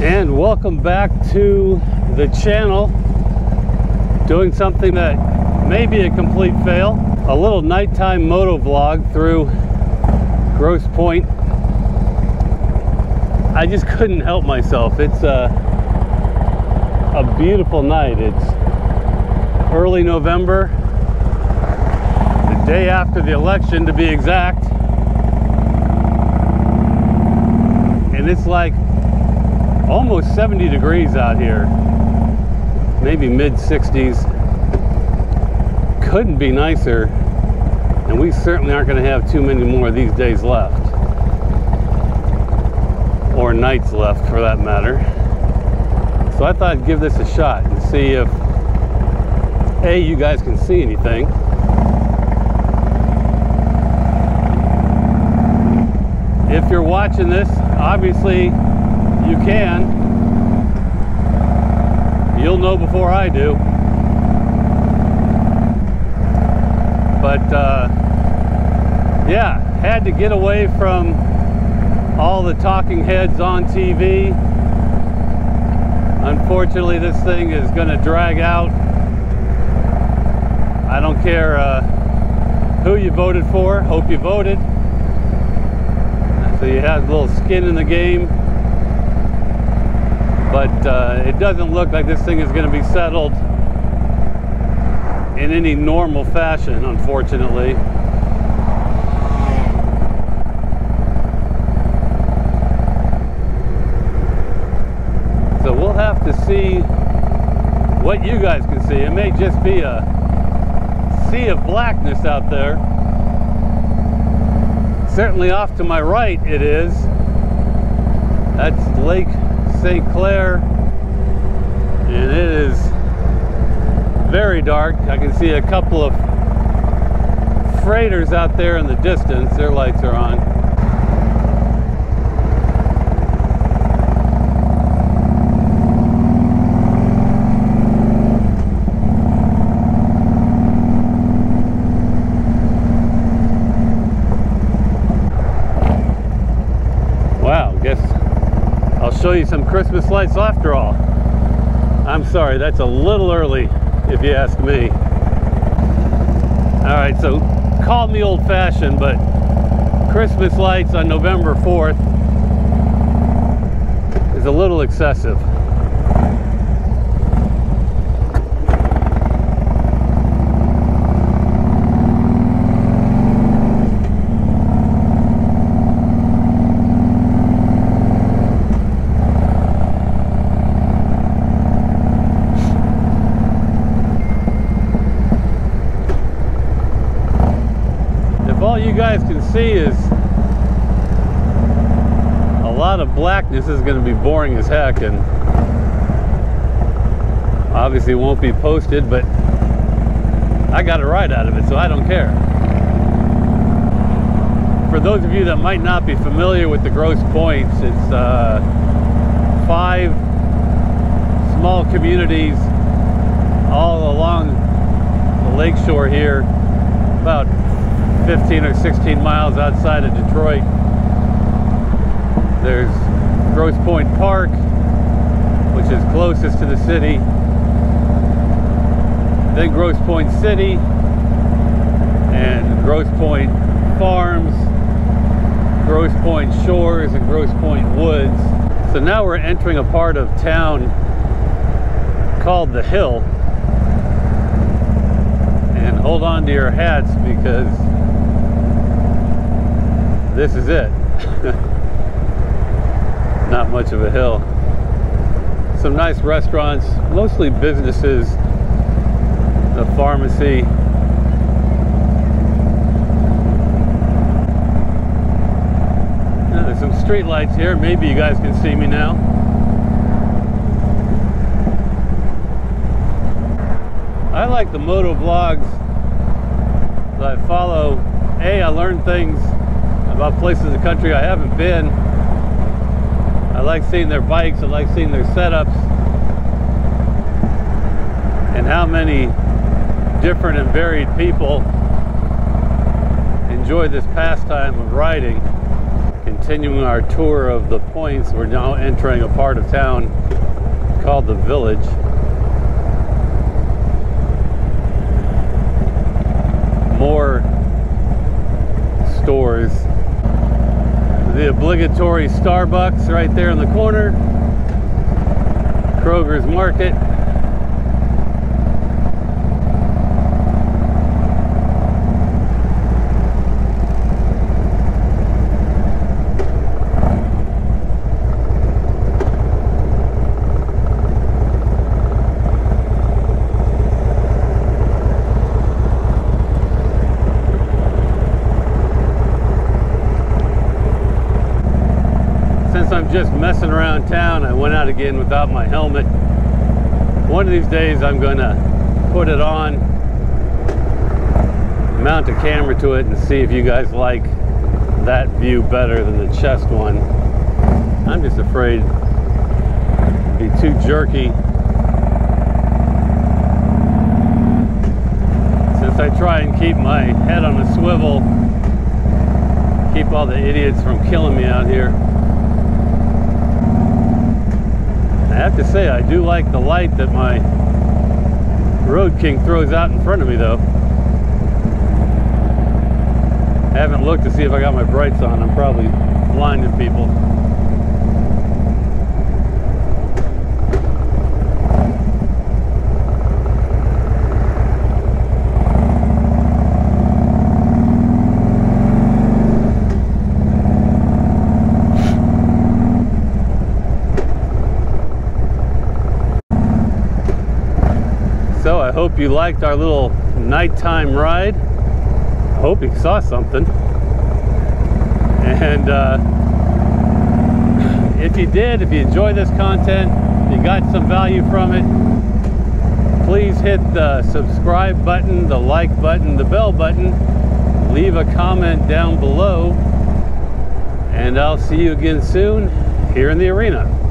welcome back to the channel. Doing something that may be a complete fail. A little nighttime moto vlog through Grosse Pointe I just couldn't help myself. It's a, a beautiful night. It's early November, the day after the election to be exact. And it's like almost 70 degrees out here, maybe mid 60s. Couldn't be nicer, and we certainly aren't going to have too many more of these days left, or nights left for that matter. So I thought I'd give this a shot and see if A, you guys can see anything. If you're watching this, obviously you can. You'll know before I do. But uh, yeah, had to get away from all the talking heads on TV. Unfortunately, this thing is going to drag out. I don't care uh, who you voted for. Hope you voted. So you have a little skin in the game but uh, it doesn't look like this thing is going to be settled in any normal fashion, unfortunately. So we'll have to see what you guys can see. It may just be a sea of blackness out there. Certainly off to my right it is. That's Lake St. Clair and it is very dark. I can see a couple of freighters out there in the distance. Their lights are on. Show you some Christmas lights after all. I'm sorry, that's a little early if you ask me. All right, so call me old fashioned, but Christmas lights on November 4th is a little excessive. Guys can see is a lot of blackness is going to be boring as heck and obviously won't be posted but I got a ride out of it so I don't care. For those of you that might not be familiar with the Grosse Pointes, it's uh, five small communities all along the lakeshore here about 15 or 16 miles outside of Detroit. There's Grosse Pointe Park, which is closest to the city. Then Grosse Pointe City and Grosse Pointe Farms, Grosse Pointe Shores, and Grosse Pointe Woods. So now we're entering a part of town called the Hill. And hold on to your hats because this is it. Not much of a hill. Some nice restaurants, mostly businesses, a pharmacy. Now, there's some street lights here. Maybe you guys can see me now. I like the moto vlogs that I follow. A, I learn things about places in the country I haven't been. I like seeing their bikes, I like seeing their setups, and how many different and varied people enjoy this pastime of riding. Continuing our tour of the points, we're now entering a part of town called the Village. More stores. The obligatory Starbucks right there in the corner. Kroger's Market. Since Just messing around town, I went out again without my helmet. One of these days I'm gonna put it on, mount a camera to it and see if you guys like that view better than the chest one. I'm just afraid it'd be too jerky. Since I try and keep my head on a swivel, keep all the idiots from killing me out here. I have to say, I do like the light that my Road King throws out in front of me, though. I haven't looked to see if I got my brights on. I'm probably blinding people. So I hope you liked our little nighttime ride. I hope you saw something. And uh, if you did, if you enjoyed this content, you got some value from it, please hit the subscribe button, the like button, the bell button. Leave a comment down below. And I'll see you again soon here in the arena.